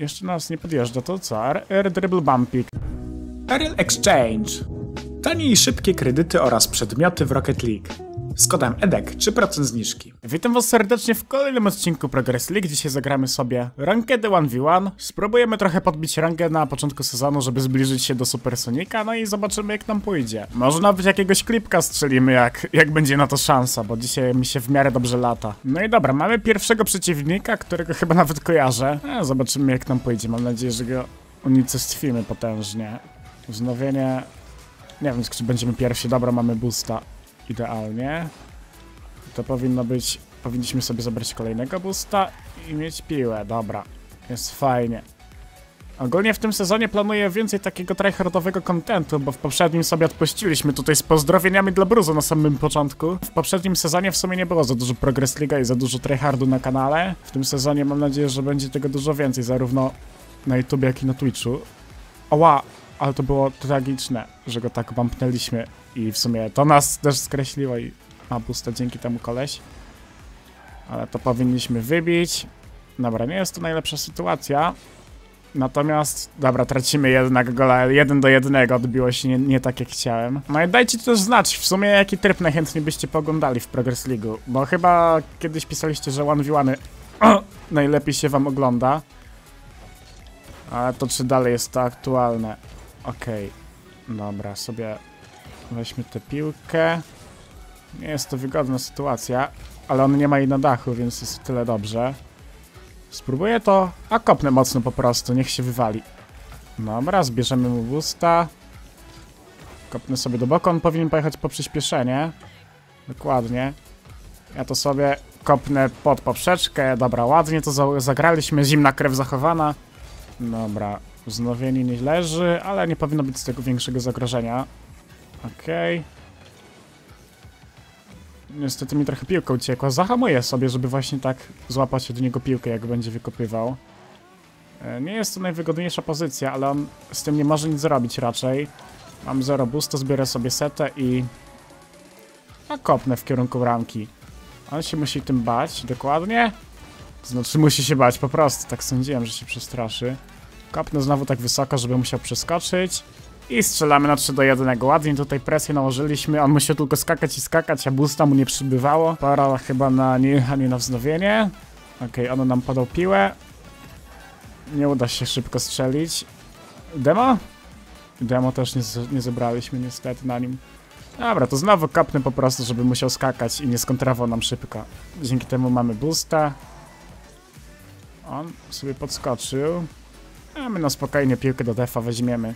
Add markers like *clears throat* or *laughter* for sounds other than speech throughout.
jeszcze nas nie podjeżdża, to co? Air, Dribble Bumpik. Aerial Exchange. Tanie i szybkie kredyty oraz przedmioty w Rocket League. Z kodem EDEK 3% zniżki. Witam was serdecznie w kolejnym odcinku Progress League. Dzisiaj zagramy sobie Rankedy 1v1. Spróbujemy trochę podbić rangę na początku sezonu, żeby zbliżyć się do Supersonika, no i zobaczymy jak nam pójdzie. Może nawet jakiegoś klipka strzelimy, jak, jak będzie na to szansa, bo dzisiaj mi się w miarę dobrze lata. No i dobra, mamy pierwszego przeciwnika, którego chyba nawet kojarzę. E, zobaczymy jak nam pójdzie. Mam nadzieję, że go unicestwimy potężnie. Wznowienie... Nie wiem, czy będziemy pierwsi. Dobra, mamy boosta idealnie. To powinno być... Powinniśmy sobie zabrać kolejnego boosta i mieć piłę. Dobra, jest fajnie. Ogólnie w tym sezonie planuję więcej takiego tryhardowego kontentu, bo w poprzednim sobie odpuściliśmy tutaj z pozdrowieniami dla Bruzo na samym początku. W poprzednim sezonie w sumie nie było za dużo Progress League i za dużo tryhardu na kanale. W tym sezonie mam nadzieję, że będzie tego dużo więcej, zarówno na YouTube, jak i na Twitchu. Oła, ale to było tragiczne, że go tak bumpnęliśmy i w sumie to nas też skreśliło i ma dzięki temu koleś. Ale to powinniśmy wybić. Dobra, nie jest to najlepsza sytuacja. Natomiast, dobra, tracimy jednak gola jeden do jednego, odbiło się nie, nie tak jak chciałem. No i dajcie też znać w sumie jaki tryb najchętniej byście poglądali w Progress League, bo chyba kiedyś pisaliście, że 1v1 *clears throat* najlepiej się wam ogląda. Ale to czy dalej jest to aktualne? Okej, dobra, sobie weźmy tę piłkę. Nie jest to wygodna sytuacja, ale on nie ma jej na dachu, więc jest tyle dobrze. Spróbuję to, a kopnę mocno po prostu, niech się wywali. Dobra, zbierzemy mu boosta. Kopnę sobie do boku, on powinien pojechać po przyspieszenie. Dokładnie. Ja to sobie kopnę pod poprzeczkę. Dobra, ładnie to za zagraliśmy, zimna krew zachowana. Dobra, wznowienie nie leży, ale nie powinno być z tego większego zagrożenia. Okej. Okay. Niestety mi trochę piłka uciekła. Zahamuję sobie, żeby właśnie tak złapać od niego piłkę, jak będzie wykopywał. E, nie jest to najwygodniejsza pozycja, ale on z tym nie może nic zrobić raczej. Mam 0 boosta, zbiorę sobie setę i... A kopnę w kierunku bramki. On się musi tym bać, dokładnie. To znaczy musi się bać, po prostu. Tak sądziłem, że się przestraszy. Kopnę znowu tak wysoko, żeby musiał przeskoczyć. I strzelamy na 3 do 1. Ładnie tutaj presję nałożyliśmy. On musiał tylko skakać i skakać, a boosta mu nie przybywało. Para chyba na niejechanie na wznowienie. Okej, okay, ono nam podał piłę. Nie uda się szybko strzelić. Demo? Demo też nie, nie zebraliśmy niestety na nim. Dobra, to znowu kapnę po prostu, żeby musiał skakać i nie skontrował nam szybko. Dzięki temu mamy boosta. On sobie podskoczył. A my na spokojnie piłkę do defa weźmiemy.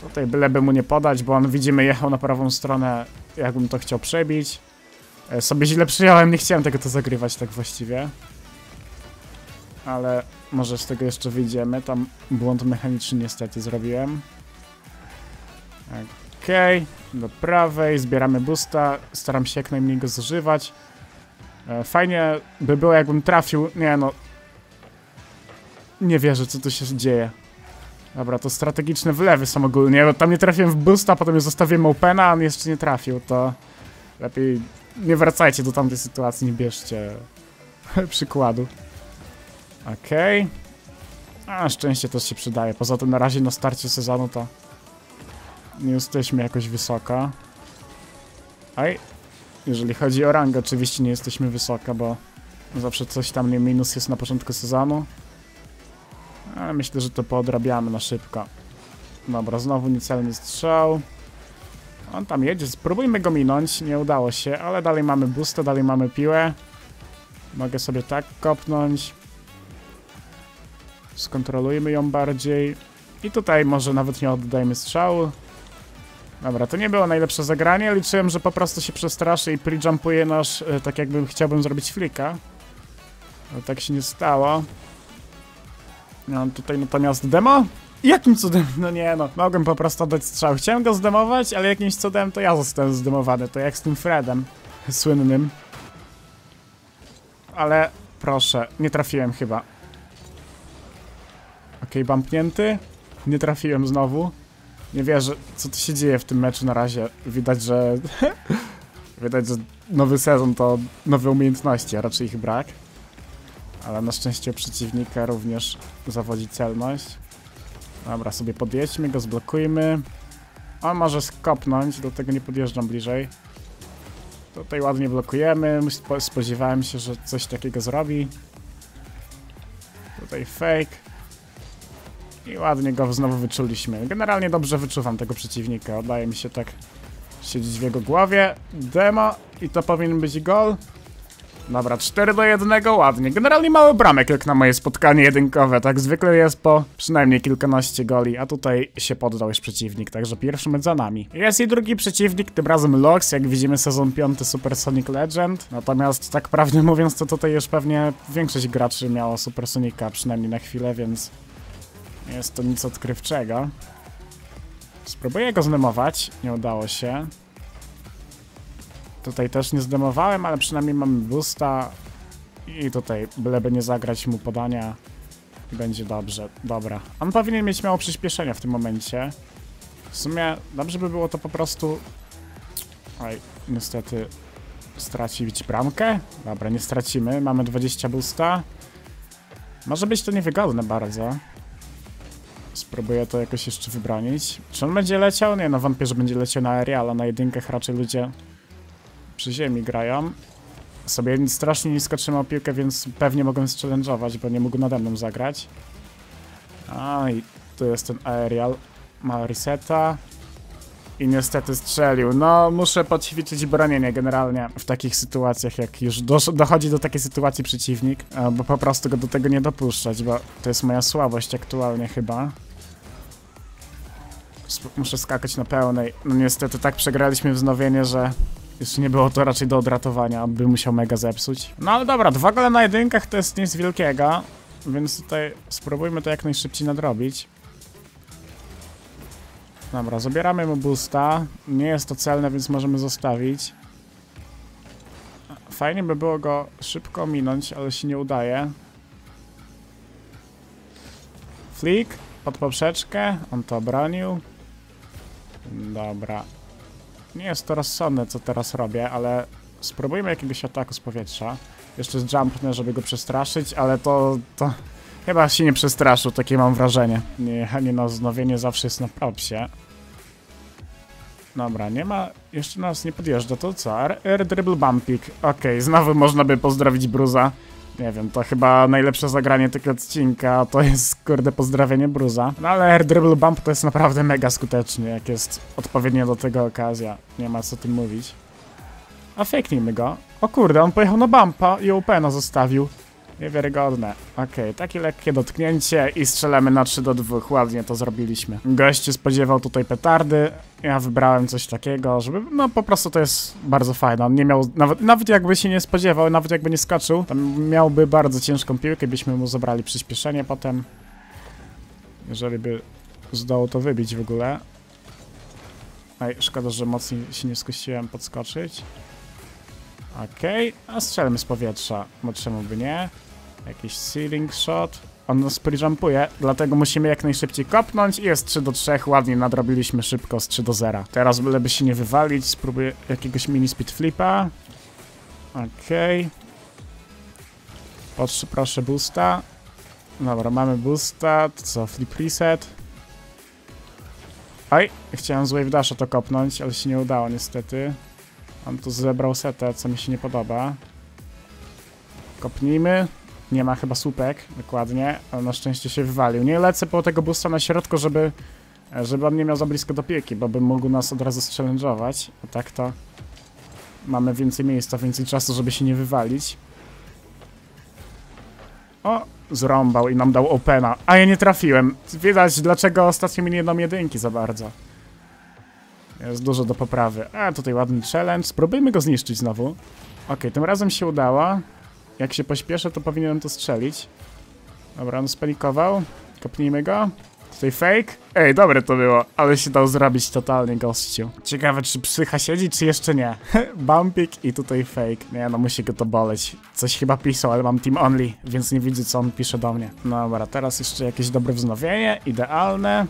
Tutaj byleby mu nie podać, bo on widzimy jechał na prawą stronę, jakbym to chciał przebić. E, sobie źle przyjąłem, nie chciałem tego to zagrywać tak właściwie. Ale może z tego jeszcze wyjdziemy, tam błąd mechaniczny niestety zrobiłem. Okej, okay. do prawej, zbieramy boosta, staram się jak najmniej go zużywać. E, fajnie by było jakbym trafił, nie no. Nie wierzę co tu się dzieje. Dobra, to strategiczne wlewy są ogólnie, tam nie trafiłem w boosta, potem je zostawiłem opena, a on jeszcze nie trafił, to lepiej nie wracajcie do tamtej sytuacji, nie bierzcie *laughs* przykładu. Okej. Okay. A, szczęście też się przydaje. Poza tym na razie na starcie sezonu to nie jesteśmy jakoś wysoko. Aj. Jeżeli chodzi o rangę, oczywiście nie jesteśmy wysoka, bo zawsze coś tam nie minus jest na początku sezonu. Ale myślę, że to poodrabiamy na szybko. Dobra, znowu niecelny strzał. On tam jedzie, spróbujmy go minąć, nie udało się, ale dalej mamy boosta, dalej mamy piłę. Mogę sobie tak kopnąć. Skontrolujmy ją bardziej. I tutaj może nawet nie oddajmy strzału. Dobra, to nie było najlepsze zagranie, liczyłem, że po prostu się przestraszy i pre-jumpuje nasz, e, tak jakbym chciałbym zrobić flika. Ale tak się nie stało. Mam tutaj natomiast demo? Jakim cudem? No nie no, mogłem po prostu dać strzał. Chciałem go zdemować, ale jakimś cudem to ja zostałem zdemowany. To jak z tym Fredem *laughs* słynnym. Ale proszę, nie trafiłem chyba. Okay, bumpnięty. Nie trafiłem znowu. Nie wierzę, co tu się dzieje w tym meczu na razie. Widać, że... *laughs* Widać, że nowy sezon to nowe umiejętności, a raczej ich brak. Ale na szczęście przeciwnika również zawodzi celność. Dobra, sobie podjedźmy go, zblokujmy. On może skopnąć, do tego nie podjeżdżam bliżej. Tutaj ładnie blokujemy. Spo- Spodziewałem się, że coś takiego zrobi. Tutaj fake. I ładnie go znowu wyczuliśmy. Generalnie dobrze wyczuwam tego przeciwnika. Oddaje mi się tak siedzieć w jego głowie. Demo i to powinien być gol. Dobra, 4 do 1, ładnie. Generalnie mały bramek jak na moje spotkanie jedynkowe. Tak zwykle jest po przynajmniej kilkanaście goli, a tutaj się poddał już przeciwnik, także pierwszy mecz za nami. Jest i drugi przeciwnik, tym razem Lox, jak widzimy sezon 5 Super Sonic Legend. Natomiast tak prawdę mówiąc, to tutaj już pewnie większość graczy miało Super Sonika, przynajmniej na chwilę, więc nie jest to nic odkrywczego. Spróbuję go zdemować, nie udało się. Tutaj też nie zdemowałem, ale przynajmniej mamy boosta. I tutaj byleby nie zagrać mu podania. Będzie dobrze. Dobra. On powinien mieć mało przyspieszenia w tym momencie. W sumie dobrze by było to po prostu... Oj, niestety stracić bramkę. Dobra, nie stracimy. Mamy 20 boosta. Może być to niewygodne bardzo. Spróbuję to jakoś jeszcze wybronić. Czy on będzie leciał? Nie, no wątpię, że będzie leciał na aerial, a na jedynkach raczej ludzie przy ziemi grają. Sobie strasznie nisko trzymał piłkę, więc pewnie mogłem challenge'ować, bo nie mógł nade mną zagrać. A i tu jest ten aerial. Ma reseta. I niestety strzelił. No, muszę poćwiczyć bronienie generalnie w takich sytuacjach, jak już dochodzi do takiej sytuacji przeciwnik, e, bo po prostu go do tego nie dopuszczać, bo to jest moja słabość aktualnie chyba. Muszę skakać na pełnej. No niestety tak przegraliśmy wznowienie, że jeszcze nie było to raczej do odratowania, by musiał mega zepsuć. No ale dobra, dwa gole na jedynkach to jest nic wielkiego, więc tutaj spróbujmy to jak najszybciej nadrobić. Dobra, zabieramy mu boosta. Nie jest to celne, więc możemy zostawić. Fajnie by było go szybko minąć, ale się nie udaje. Flick pod poprzeczkę, on to obronił. Dobra. Nie jest to rozsądne, co teraz robię, ale spróbujmy jakiegoś ataku z powietrza. Jeszcze jumpnę, żeby go przestraszyć, ale to, to chyba się nie przestraszył, takie mam wrażenie. Nie, nie na wznowienie zawsze jest na propsie. Dobra, nie ma, jeszcze nas nie podjeżdża, to co? Air, air dribble bumpik. Okej, znowu można by pozdrowić Bruza. Nie wiem, to chyba najlepsze zagranie tego odcinka, to jest kurde pozdrawienie Bruza. No ale air dribble bump to jest naprawdę mega skuteczny, jak jest odpowiednia do tego okazja. Nie ma co tym mówić. A fejknijmy go. O kurde, on pojechał na bumpa i opena zostawił. Niewiarygodne. Okej, takie lekkie dotknięcie i strzelamy na 3 do 2. Ładnie to zrobiliśmy. Gość się spodziewał tutaj petardy. Ja wybrałem coś takiego, żeby. No po prostu to jest bardzo fajne. On nie miał. Nawet, nawet jakby się nie spodziewał, nawet jakby nie skoczył, to miałby bardzo ciężką piłkę, byśmy mu zabrali przyspieszenie potem. Jeżeli by zdołał to wybić w ogóle. Ej, szkoda, że mocniej się nie skusiłem podskoczyć. Okej, a strzelmy z powietrza, bo czemu by nie? Jakiś ceiling shot. On nas prejumpuje, dlatego musimy jak najszybciej kopnąć i jest 3 do 3, ładnie nadrobiliśmy szybko z 3 do 0. Teraz byleby się nie wywalić, spróbuję jakiegoś mini speed flipa. Okej. Potrze- proszę boosta. Dobra, mamy boosta, to co, flip reset. Oj, chciałem z wave dasha to kopnąć, ale się nie udało niestety. On tu zebrał setę, co mi się nie podoba. Kopnijmy. Nie ma chyba słupek, dokładnie. Ale na szczęście się wywalił. Nie lecę po tego boosta na środku, żeby, żeby on nie miał za blisko do piłki, bo by mógł nas od razu challenge'ować. A tak to mamy więcej miejsca, więcej czasu, żeby się nie wywalić. O, zrąbał i nam dał opena. A ja nie trafiłem. Widać, dlaczego ostatnio mi nie jedną jedynki za bardzo. Jest dużo do poprawy. A, tutaj ładny challenge. Spróbujmy go zniszczyć znowu. Okej, tym razem się udało. Jak się pośpieszę, to powinienem to strzelić. Dobra, on spanikował. Kopnijmy go. Tutaj fake. Ej, dobre to było, ale się dał zrobić totalnie gościu. Ciekawe, czy psycha siedzi, czy jeszcze nie. *laughs* Bumpik i tutaj fake. Nie, no musi go to boleć. Coś chyba pisał, ale mam team only, więc nie widzę, co on pisze do mnie. Dobra, teraz jeszcze jakieś dobre wznowienie. Idealne.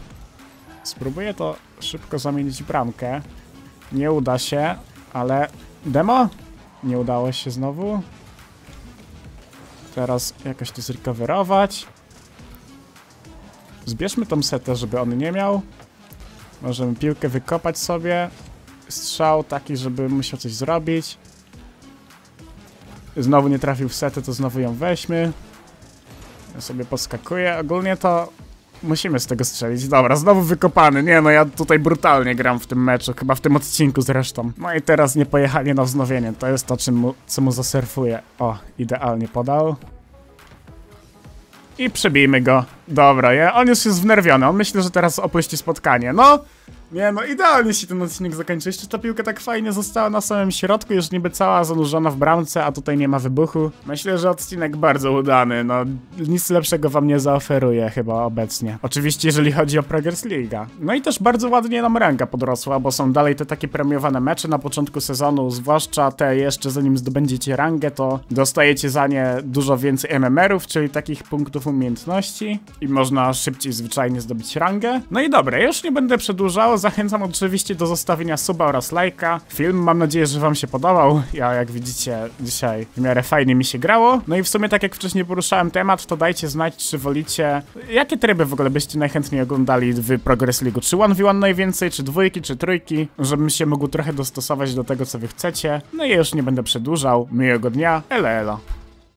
Spróbuję to szybko zamienić w bramkę. Nie uda się, ale... Demo? Nie udało się znowu. Teraz jakoś to zrecoverować. Zbierzmy tą setę, żeby on nie miał. Możemy piłkę wykopać sobie. Strzał taki, żeby musiał coś zrobić. Znowu nie trafił w setę, to znowu ją weźmy. Ja sobie podskakuję. Ogólnie to musimy z tego strzelić. Dobra, znowu wykopany. Nie no, ja tutaj brutalnie gram w tym meczu, chyba w tym odcinku zresztą. No i teraz nie pojechali na wznowienie. To jest to, czym mu, co mu zaserwuję. O, idealnie podał. I przebijmy go. Dobra, ja, on już jest wnerwiony. On myśli, że teraz opuści spotkanie. No! Nie no, idealnie się ten odcinek zakończy. Jeszcze ta piłka tak fajnie została na samym środku, już niby cała zanurzona w bramce, a tutaj nie ma wybuchu. Myślę, że odcinek bardzo udany, no nic lepszego wam nie zaoferuję chyba obecnie. Oczywiście jeżeli chodzi o Progress League. No i też bardzo ładnie nam ranga podrosła, bo są dalej te takie premiowane mecze na początku sezonu, zwłaszcza te jeszcze zanim zdobędziecie rangę, to dostajecie za nie dużo więcej MMR-ów, czyli takich punktów umiejętności i można szybciej zwyczajnie zdobyć rangę. No i dobra, już nie będę przedłużał, zachęcam oczywiście do zostawienia suba oraz lajka. Film mam nadzieję, że wam się podobał. Ja jak widzicie dzisiaj w miarę fajnie mi się grało. No i w sumie tak jak wcześniej poruszałem temat, to dajcie znać czy wolicie, jakie tryby w ogóle byście najchętniej oglądali w Progress League. Czy 1v1 najwięcej, czy dwójki, czy trójki, żebym się mógł trochę dostosować do tego co wy chcecie. No i ja już nie będę przedłużał. Miłego dnia. Elo elo.